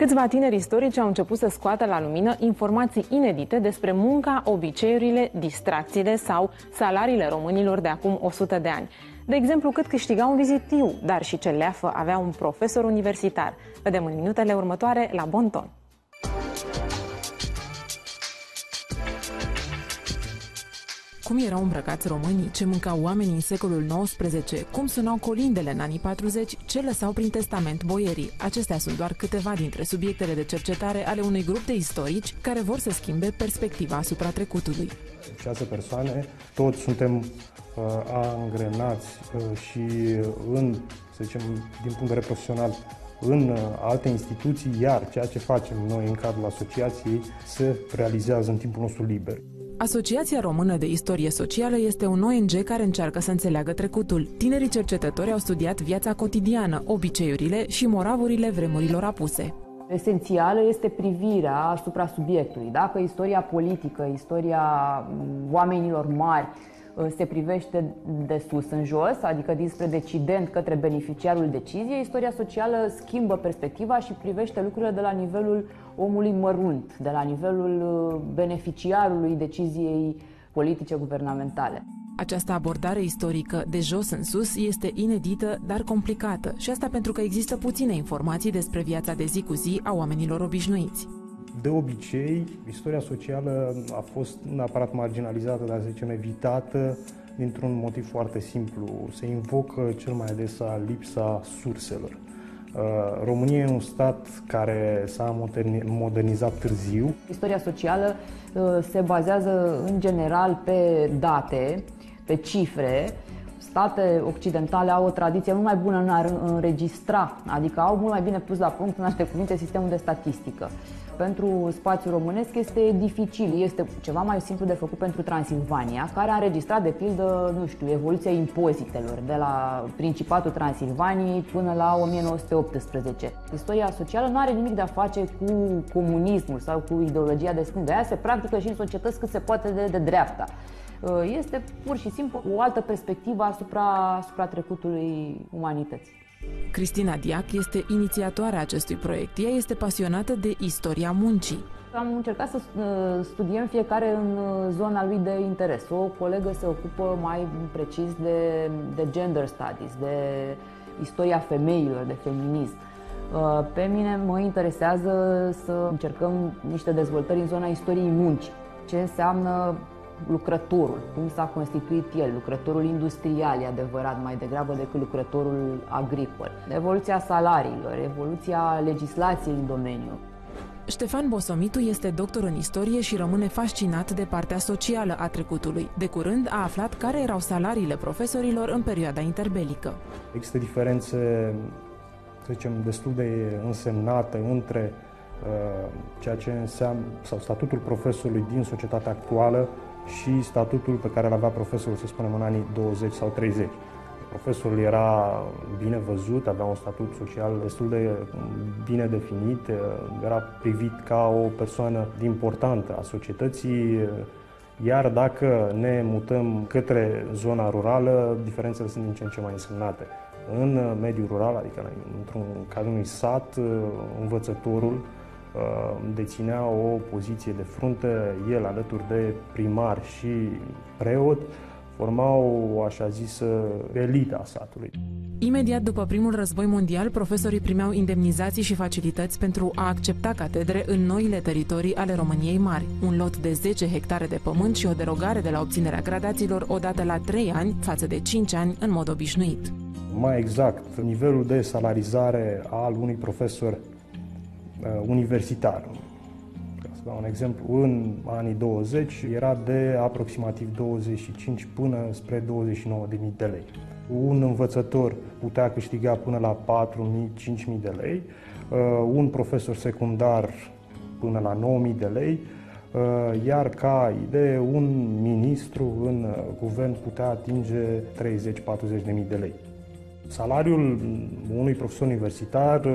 Câțiva tineri istorici au început să scoată la lumină informații inedite despre munca, obiceiurile, distracțiile sau salariile românilor de acum 100 de ani. De exemplu, cât câștiga un vizitiu, dar și ce leafă avea un profesor universitar. Vedem în minutele următoare la Bonton. Cum erau îmbrăcați românii, ce mâncau oamenii în secolul XIX, cum sunau colindele în anii 40, ce lăsau prin testament boierii. Acestea sunt doar câteva dintre subiectele de cercetare ale unui grup de istorici care vor să schimbe perspectiva asupra trecutului. Șase persoane, toți suntem uh, angrenați uh, și în, să zicem, din punct de vedere profesional, în uh, alte instituții, iar ceea ce facem noi în cadrul asociației se realizează în timpul nostru liber. Asociația Română de Istorie Socială este un ONG care încearcă să înțeleagă trecutul. Tinerii cercetători au studiat viața cotidiană, obiceiurile și moravurile vremurilor apuse. Esențială este privirea asupra subiectului. Dacă istoria politică, istoria mm, oamenilor mari, Uh, se privește de sus în jos, adică dinspre decident către beneficiarul deciziei, istoria socială schimbă perspectiva și privește lucrurile de la nivelul omului mărunt, de la nivelul uh, beneficiarului deciziei politice guvernamentale. Această abordare istorică de jos în sus este inedită, dar complicată și asta pentru că există puține informații despre viața de zi cu zi a oamenilor obișnuiți. De obicei, istoria socială a fost neapărat marginalizată, dar să zicem evitată, dintr-un motiv foarte simplu. Se invocă cel mai adesea lipsa surselor. Uh, România e un stat care s-a modernizat târziu. Istoria socială uh, se bazează în general pe date, pe cifre. State occidentale au o tradiție mult mai bună în a înregistra, adică au mult mai bine pus la punct, în alte cuvinte, sistemul de statistică pentru spațiul românesc este dificil, este ceva mai simplu de făcut pentru Transilvania, care a înregistrat, de pildă, nu știu, evoluția impozitelor de la Principatul Transilvaniei până la 1918. Istoria socială nu are nimic de a face cu comunismul sau cu ideologia de stânga. Ea se practică și în societăți cât se poate de, de dreapta. Este pur și simplu o altă perspectivă asupra, asupra trecutului umanității. Cristina Diac este inițiatoarea acestui proiect. Ea este pasionată de istoria muncii. Am încercat să uh, studiem fiecare în uh, zona lui de interes. O colegă se ocupă mai precis de, de gender studies, de istoria femeilor, de feminism. Uh, pe mine mă interesează să încercăm niște dezvoltări în zona istoriei muncii. Ce înseamnă lucrătorul, cum s-a constituit el, lucrătorul industrial, e adevărat, mai degrabă decât lucrătorul agricol. Evoluția salariilor, evoluția legislației în domeniu. Ștefan Bosomitu este doctor în istorie și rămâne fascinat de partea socială a trecutului. De curând a aflat care erau salariile profesorilor în perioada interbelică. Există diferențe, să zicem, destul de însemnate între uh, ceea ce înseamnă, sau statutul profesorului din societatea actuală și statutul pe care îl avea profesorul, să spunem, în anii 20 sau 30. Profesorul era bine văzut, avea un statut social destul de bine definit, era privit ca o persoană importantă a societății, iar dacă ne mutăm către zona rurală, diferențele sunt din ce în ce mai însemnate. În mediul rural, adică într-un caz unui sat, învățătorul Uh, deținea o poziție de fruntă, el alături de primar și preot, formau o așa zisă elita a satului. Imediat după primul război mondial, profesorii primeau indemnizații și facilități pentru a accepta catedre în noile teritorii ale României Mari, un lot de 10 hectare de pământ și o derogare de la obținerea gradațiilor odată la 3 ani față de 5 ani în mod obișnuit. Mai exact, nivelul de salarizare al unui profesor Uh, universitar. Ca să dau un exemplu, în anii 20 era de aproximativ 25 până spre 29.000 de lei. Un învățător putea câștiga până la 4.000-5.000 de lei, uh, un profesor secundar până la 9.000 de lei, uh, iar ca idee, un ministru în guvern putea atinge 30-40.000 de lei. Salariul unui profesor universitar uh,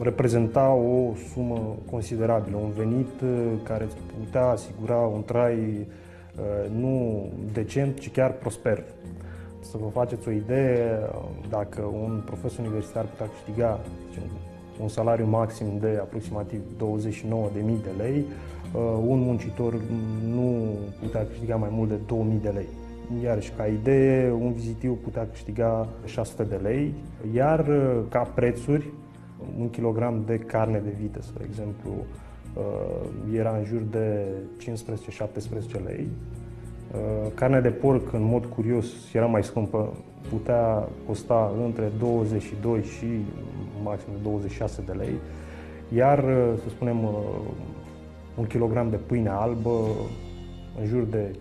reprezenta o sumă considerabilă, un venit uh, care îți putea asigura un trai uh, nu decent, ci chiar prosper. Să vă faceți o idee, dacă un profesor universitar putea câștiga un salariu maxim de aproximativ 29.000 de lei, un muncitor nu putea câștiga mai mult de 2.000 de lei. Iar și ca idee, un vizitiu putea câștiga 600 de lei, iar ca prețuri, un kilogram de carne de vită, spre exemplu, era în jur de 15-17 lei. Carnea de porc, în mod curios, era mai scumpă, putea costa între 22 și maxim 26 de lei, iar, să spunem, un kilogram de pâine albă în jur de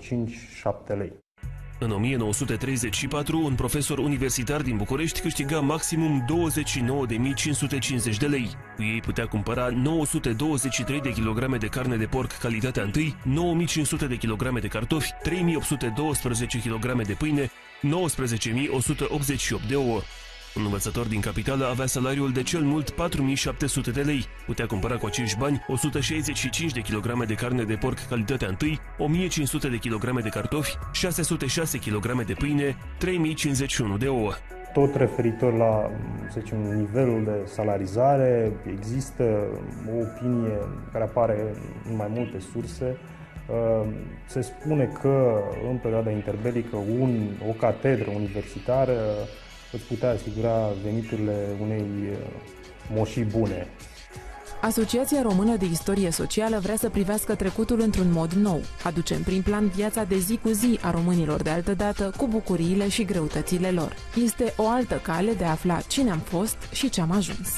5-7 lei. În 1934, un profesor universitar din București câștiga maximum 29.550 de lei. Cu ei putea cumpăra 923 de kilograme de carne de porc calitatea 1, 9.500 de kilograme de cartofi, 3.812 kg de pâine, 19.188 de ouă. Un învățător din capitală avea salariul de cel mult 4700 de lei. Putea cumpăra cu acești bani 165 de kilograme de carne de porc calitatea 1, 1500 de kilograme de cartofi, 606 kg de pâine, 3051 de ouă. Tot referitor la să zicem, nivelul de salarizare, există o opinie care apare în mai multe surse. Se spune că în perioada interbelică un, o catedră universitară îți putea asigura veniturile unei uh, moșii bune. Asociația Română de Istorie Socială vrea să privească trecutul într-un mod nou. Aduce în prim plan viața de zi cu zi a românilor de altă dată, cu bucuriile și greutățile lor. Este o altă cale de a afla cine am fost și ce am ajuns.